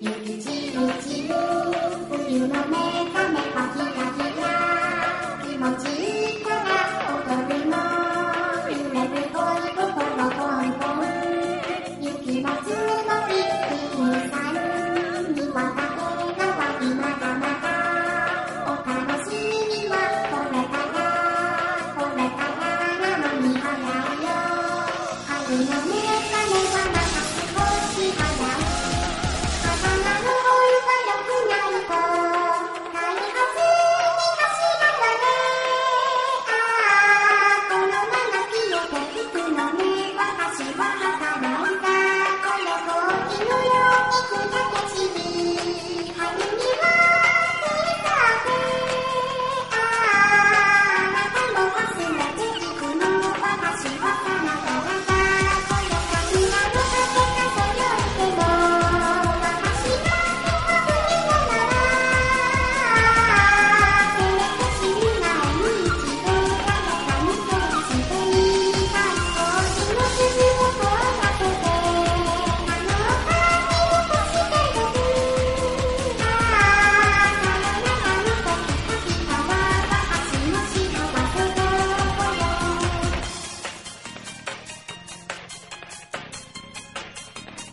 雪地一部冬のメーカ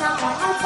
Nó có.